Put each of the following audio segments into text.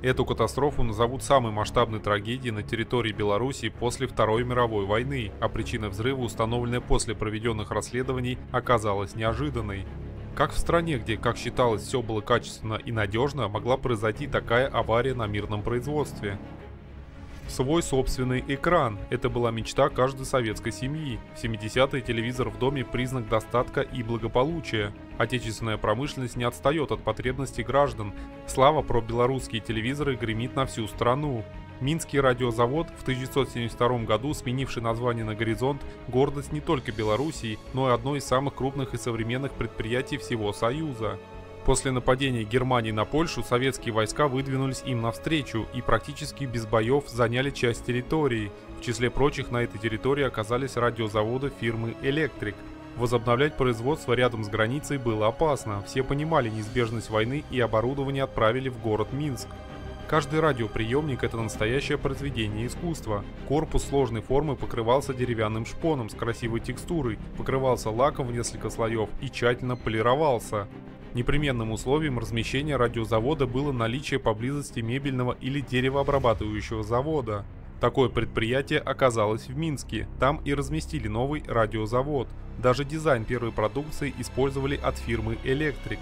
Эту катастрофу назовут самой масштабной трагедией на территории Беларуси после Второй мировой войны, а причина взрыва, установленная после проведенных расследований, оказалась неожиданной. Как в стране, где, как считалось, все было качественно и надежно, могла произойти такая авария на мирном производстве? Свой собственный экран – это была мечта каждой советской семьи. В 70-е телевизор в доме – признак достатка и благополучия. Отечественная промышленность не отстает от потребностей граждан. Слава про белорусские телевизоры гремит на всю страну. Минский радиозавод в 1972 году, сменивший название на «Горизонт», гордость не только Белоруссии, но и одно из самых крупных и современных предприятий всего Союза. После нападения Германии на Польшу советские войска выдвинулись им навстречу и практически без боев заняли часть территории. В числе прочих на этой территории оказались радиозаводы фирмы «Электрик». Возобновлять производство рядом с границей было опасно, все понимали неизбежность войны и оборудование отправили в город Минск. Каждый радиоприемник – это настоящее произведение искусства. Корпус сложной формы покрывался деревянным шпоном с красивой текстурой, покрывался лаком в несколько слоев и тщательно полировался. Непременным условием размещения радиозавода было наличие поблизости мебельного или деревообрабатывающего завода. Такое предприятие оказалось в Минске, там и разместили новый радиозавод. Даже дизайн первой продукции использовали от фирмы «Электрик».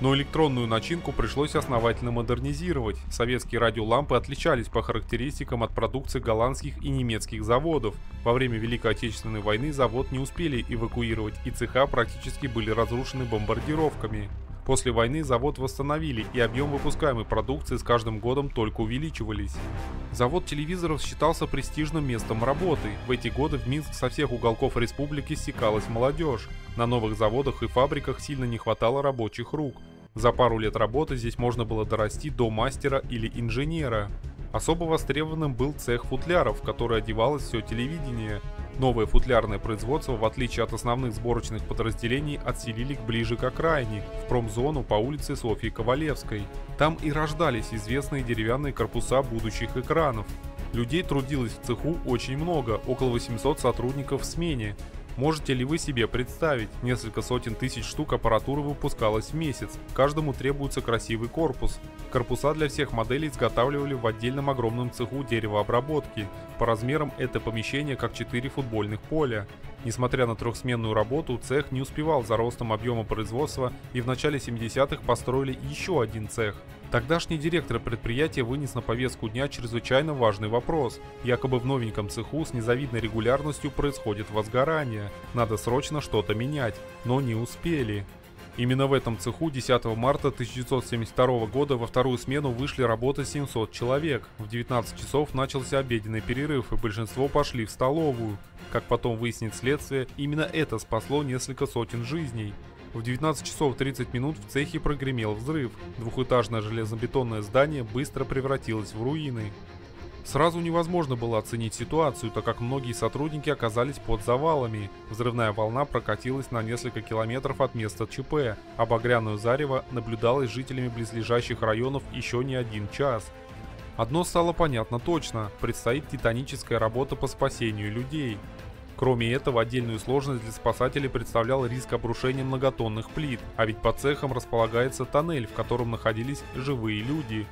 Но электронную начинку пришлось основательно модернизировать. Советские радиолампы отличались по характеристикам от продукции голландских и немецких заводов. Во время Великой Отечественной войны завод не успели эвакуировать, и цеха практически были разрушены бомбардировками. После войны завод восстановили, и объем выпускаемой продукции с каждым годом только увеличивались. Завод телевизоров считался престижным местом работы. В эти годы в Минск со всех уголков республики стекалась молодежь. На новых заводах и фабриках сильно не хватало рабочих рук. За пару лет работы здесь можно было дорасти до мастера или инженера. Особо востребованным был цех футляров, в который одевалось все телевидение. Новое футлярное производство, в отличие от основных сборочных подразделений, отселили ближе к окраине, в промзону по улице Софьи Ковалевской. Там и рождались известные деревянные корпуса будущих экранов. Людей трудилось в цеху очень много, около 800 сотрудников в смене. Можете ли вы себе представить, несколько сотен тысяч штук аппаратуры выпускалось в месяц, каждому требуется красивый корпус. Корпуса для всех моделей изготавливали в отдельном огромном цеху деревообработки. По размерам это помещение как 4 футбольных поля. Несмотря на трехсменную работу, цех не успевал за ростом объема производства и в начале 70-х построили еще один цех. Тогдашний директор предприятия вынес на повестку дня чрезвычайно важный вопрос. Якобы в новеньком цеху с незавидной регулярностью происходит возгорание. Надо срочно что-то менять. Но не успели. Именно в этом цеху 10 марта 1972 года во вторую смену вышли работать 700 человек. В 19 часов начался обеденный перерыв, и большинство пошли в столовую. Как потом выяснит следствие, именно это спасло несколько сотен жизней. В 19 часов 30 минут в цехе прогремел взрыв. Двухэтажное железобетонное здание быстро превратилось в руины. Сразу невозможно было оценить ситуацию, так как многие сотрудники оказались под завалами. Взрывная волна прокатилась на несколько километров от места ЧП, а багряное зарево наблюдалось жителями близлежащих районов еще не один час. Одно стало понятно точно – предстоит титаническая работа по спасению людей. Кроме этого, отдельную сложность для спасателей представлял риск обрушения многотонных плит, а ведь по цехам располагается тоннель, в котором находились живые люди.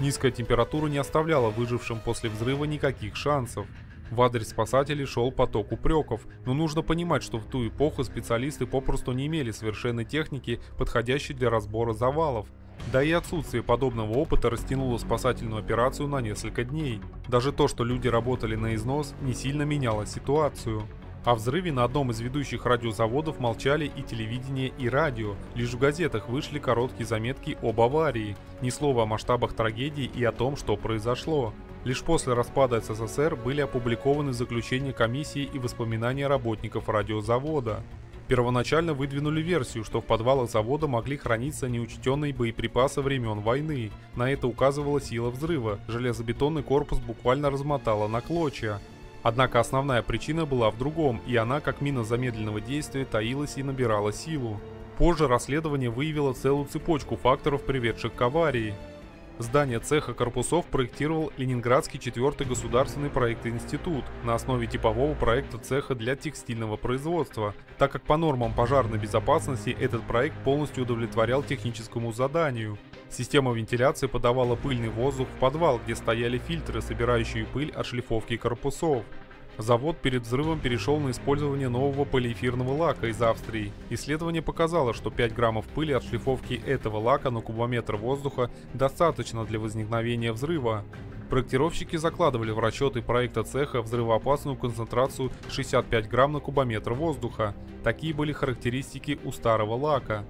Низкая температура не оставляла выжившим после взрыва никаких шансов. В адрес спасателей шел поток упреков, но нужно понимать, что в ту эпоху специалисты попросту не имели совершенной техники, подходящей для разбора завалов, да и отсутствие подобного опыта растянуло спасательную операцию на несколько дней. Даже то, что люди работали на износ, не сильно меняло ситуацию. О взрыве на одном из ведущих радиозаводов молчали и телевидение, и радио. Лишь в газетах вышли короткие заметки об аварии. Ни слова о масштабах трагедии и о том, что произошло. Лишь после распада СССР были опубликованы заключения комиссии и воспоминания работников радиозавода. Первоначально выдвинули версию, что в подвалах завода могли храниться неучтенные боеприпасы времен войны. На это указывала сила взрыва, железобетонный корпус буквально размотало на клочья. Однако основная причина была в другом, и она, как мина замедленного действия, таилась и набирала силу. Позже расследование выявило целую цепочку факторов, приведших к аварии. Здание цеха корпусов проектировал Ленинградский 4 государственный проектный институт на основе типового проекта цеха для текстильного производства, так как по нормам пожарной безопасности этот проект полностью удовлетворял техническому заданию. Система вентиляции подавала пыльный воздух в подвал, где стояли фильтры, собирающие пыль от шлифовки корпусов. Завод перед взрывом перешел на использование нового полиэфирного лака из Австрии. Исследование показало, что 5 граммов пыли от шлифовки этого лака на кубометр воздуха достаточно для возникновения взрыва. Проектировщики закладывали в расчеты проекта цеха взрывоопасную концентрацию 65 грамм на кубометр воздуха. Такие были характеристики у старого лака.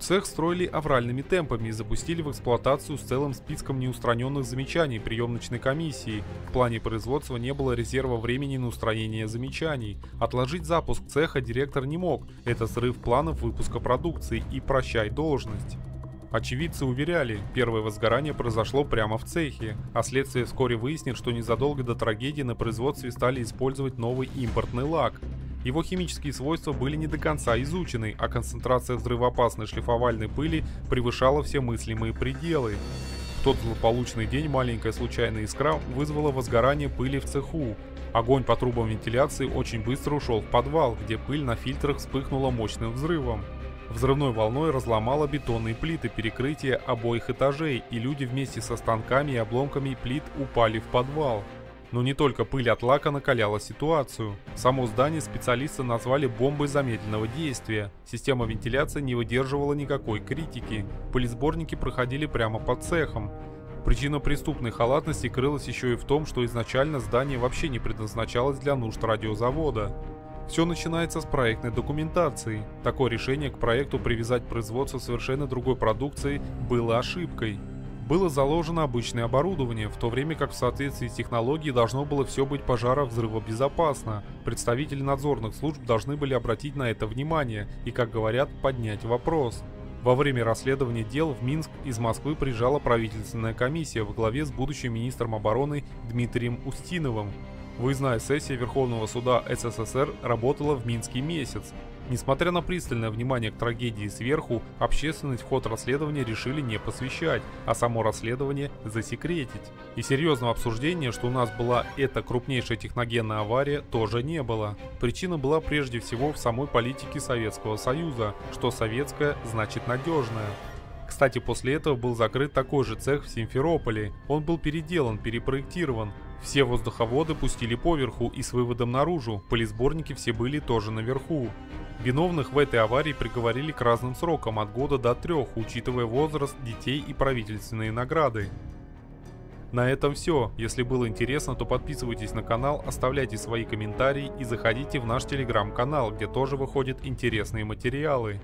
Цех строили авральными темпами и запустили в эксплуатацию с целым списком неустраненных замечаний приемочной комиссии. В плане производства не было резерва времени на устранение замечаний. Отложить запуск цеха директор не мог. Это срыв планов выпуска продукции и прощай должность. Очевидцы уверяли, первое возгорание произошло прямо в цехе, а следствие вскоре выяснит, что незадолго до трагедии на производстве стали использовать новый импортный лак. Его химические свойства были не до конца изучены, а концентрация взрывоопасной шлифовальной пыли превышала все мыслимые пределы. В тот злополучный день маленькая случайная искра вызвала возгорание пыли в цеху. Огонь по трубам вентиляции очень быстро ушел в подвал, где пыль на фильтрах вспыхнула мощным взрывом. Взрывной волной разломала бетонные плиты перекрытия обоих этажей, и люди вместе со станками и обломками плит упали в подвал. Но не только пыль от лака накаляла ситуацию. Само здание специалисты назвали бомбой замедленного действия. Система вентиляции не выдерживала никакой критики. Пылесборники проходили прямо под цехом. Причина преступной халатности крылась еще и в том, что изначально здание вообще не предназначалось для нужд радиозавода. Все начинается с проектной документации. Такое решение к проекту привязать производство совершенно другой продукции было ошибкой было заложено обычное оборудование, в то время как в соответствии с технологией должно было все быть пожаровзрывобезопасно. Представители надзорных служб должны были обратить на это внимание и, как говорят, поднять вопрос. Во время расследования дел в Минск из Москвы приезжала правительственная комиссия во главе с будущим министром обороны Дмитрием Устиновым. Выездная сессия Верховного суда СССР работала в Минске месяц. Несмотря на пристальное внимание к трагедии сверху, общественность в ход расследования решили не посвящать, а само расследование засекретить. И серьезного обсуждения, что у нас была эта крупнейшая техногенная авария, тоже не было. Причина была прежде всего в самой политике Советского Союза, что советское значит надежное. Кстати, после этого был закрыт такой же цех в Симферополе. Он был переделан, перепроектирован. Все воздуховоды пустили поверху и с выводом наружу, полисборники все были тоже наверху. Виновных в этой аварии приговорили к разным срокам от года до трех, учитывая возраст детей и правительственные награды. На этом все. Если было интересно, то подписывайтесь на канал, оставляйте свои комментарии и заходите в наш телеграм-канал, где тоже выходят интересные материалы.